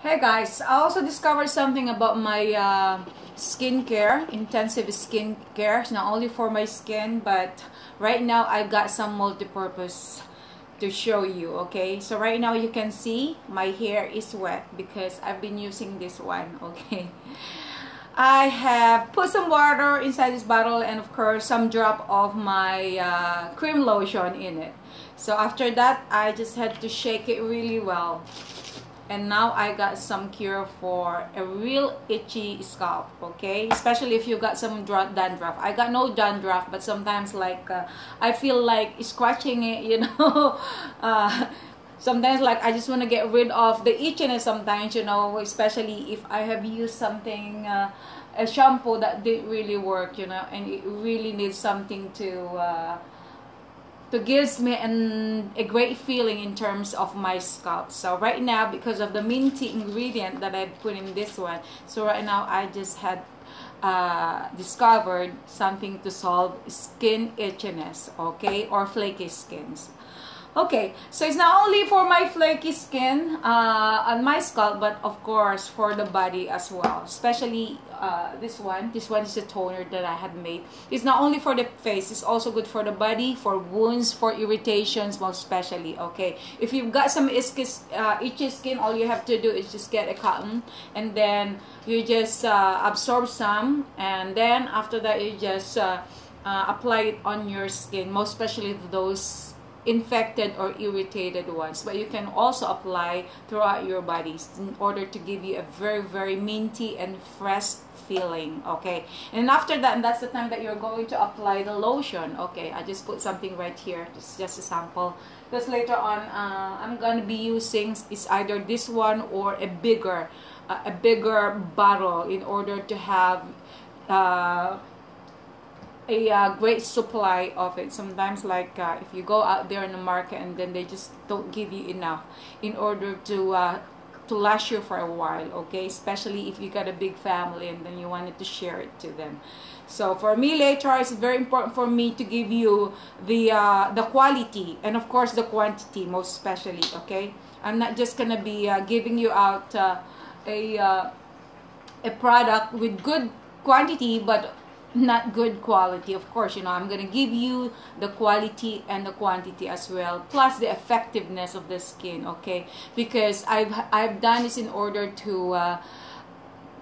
Hey guys, I also discovered something about my uh, skincare, intensive skincare. Not only for my skin, but right now I've got some multi-purpose to show you, okay? So right now you can see my hair is wet because I've been using this one, okay? I have put some water inside this bottle and of course some drop of my uh, cream lotion in it. So after that, I just had to shake it really well and now I got some cure for a real itchy scalp okay? Especially if you got some dandruff. I got no dandruff but sometimes like uh, I feel like scratching it you know? Uh, sometimes like I just want to get rid of the itchiness sometimes you know? Especially if I have used something uh, a shampoo that didn't really work you know? And it really needs something to uh, to gives me an, a great feeling in terms of my scalp. So right now because of the minty ingredient that I put in this one so right now I just had uh, discovered something to solve skin itchiness okay or flaky skins Okay, so it's not only for my flaky skin uh, on my scalp, but of course for the body as well. Especially uh, this one. This one is a toner that I had made. It's not only for the face, it's also good for the body, for wounds, for irritations, most especially. Okay, if you've got some itchy, uh, itchy skin, all you have to do is just get a cotton and then you just uh, absorb some, and then after that you just uh, uh, apply it on your skin, most especially those infected or irritated ones but you can also apply throughout your bodies in order to give you a very very minty and fresh feeling okay? And after that and that's the time that you're going to apply the lotion okay? I just put something right here it's just a sample. Because later on uh, i'm gonna be using it's either this one or a bigger uh, a bigger bottle in order to have uh, a uh, great supply of it. Sometimes like uh, if you go out there in the market and then they just don't give you enough in order to uh, to last you for a while okay? Especially if you got a big family and then you wanted to share it to them. So for me later it's very important for me to give you the uh, the quality and of course the quantity most especially okay? I'm not just gonna be uh, giving you out uh, a a product with good quantity but not good quality of course you know i'm going to give you the quality and the quantity as well plus the effectiveness of the skin okay? Because i've i've done this in order to uh,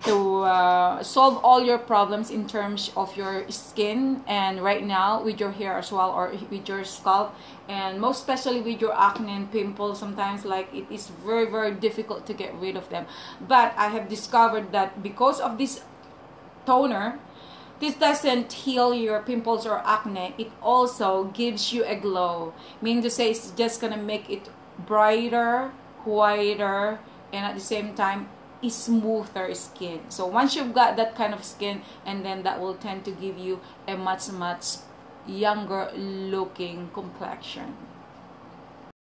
to uh, solve all your problems in terms of your skin and right now with your hair as well or with your scalp and most especially with your acne and pimples sometimes like it is very very difficult to get rid of them. But i have discovered that because of this toner this doesn't heal your pimples or acne. It also gives you a glow. Meaning to say it's just gonna make it brighter, whiter, and at the same time smoother skin. So once you've got that kind of skin, and then that will tend to give you a much much younger looking complexion